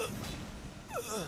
Ugh.